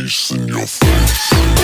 Face in your face.